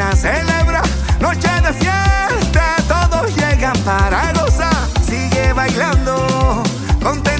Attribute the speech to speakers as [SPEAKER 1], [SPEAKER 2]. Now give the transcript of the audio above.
[SPEAKER 1] Celebra noche de fiesta, todos llegan para gozar, sigue bailando, contento.